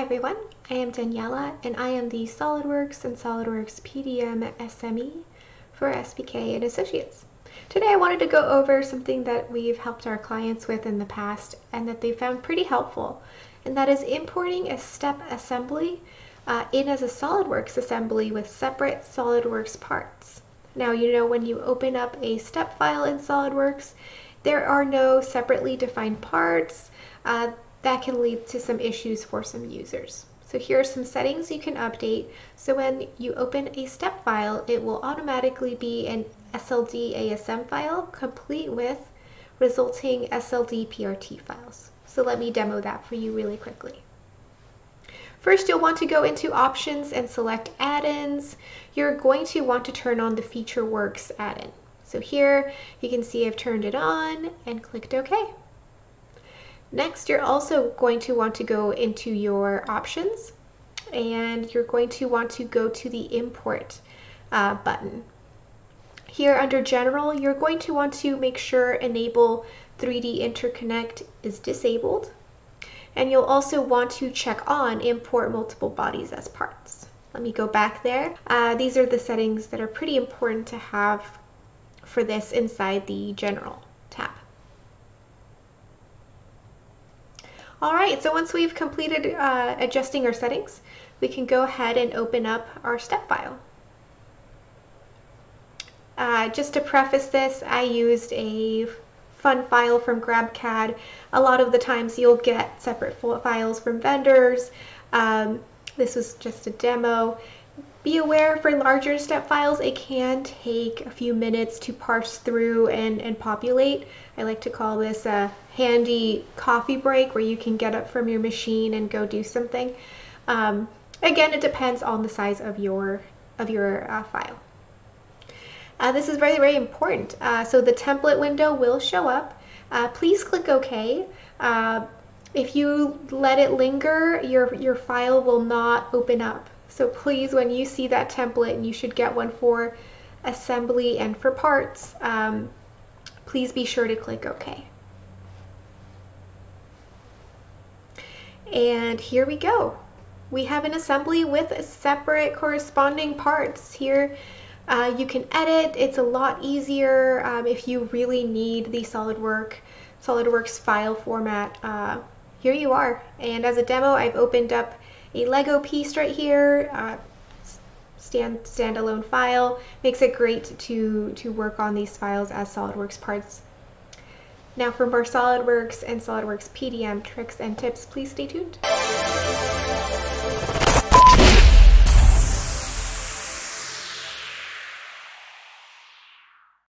everyone, I am Daniela and I am the SOLIDWORKS and SOLIDWORKS PDM SME for SPK and Associates. Today I wanted to go over something that we've helped our clients with in the past and that they found pretty helpful, and that is importing a step assembly uh, in as a SOLIDWORKS assembly with separate SOLIDWORKS parts. Now you know when you open up a step file in SOLIDWORKS, there are no separately defined parts. Uh, that can lead to some issues for some users. So here are some settings you can update. So when you open a step file, it will automatically be an SLD ASM file complete with resulting SLD PRT files. So let me demo that for you really quickly. First, you'll want to go into options and select add-ins. You're going to want to turn on the FeatureWorks add-in. So here you can see I've turned it on and clicked OK. Next, you're also going to want to go into your options and you're going to want to go to the import uh, button. Here under general, you're going to want to make sure enable 3D interconnect is disabled. And you'll also want to check on import multiple bodies as parts. Let me go back there. Uh, these are the settings that are pretty important to have for this inside the general All right, so once we've completed uh, adjusting our settings, we can go ahead and open up our step file. Uh, just to preface this, I used a fun file from GrabCAD. A lot of the times you'll get separate files from vendors. Um, this was just a demo. Be aware for larger step files, it can take a few minutes to parse through and, and populate. I like to call this a handy coffee break where you can get up from your machine and go do something. Um, again, it depends on the size of your, of your uh, file. Uh, this is very, very important. Uh, so the template window will show up. Uh, please click OK. Uh, if you let it linger, your, your file will not open up. So please, when you see that template, and you should get one for assembly and for parts, um, please be sure to click OK. And here we go. We have an assembly with separate corresponding parts. Here uh, you can edit. It's a lot easier um, if you really need the SolidWorks, SolidWorks file format. Uh, here you are. And as a demo, I've opened up a Lego piece right here, uh, stand standalone file. Makes it great to, to work on these files as SOLIDWORKS parts. Now for more SOLIDWORKS and SOLIDWORKS PDM tricks and tips, please stay tuned.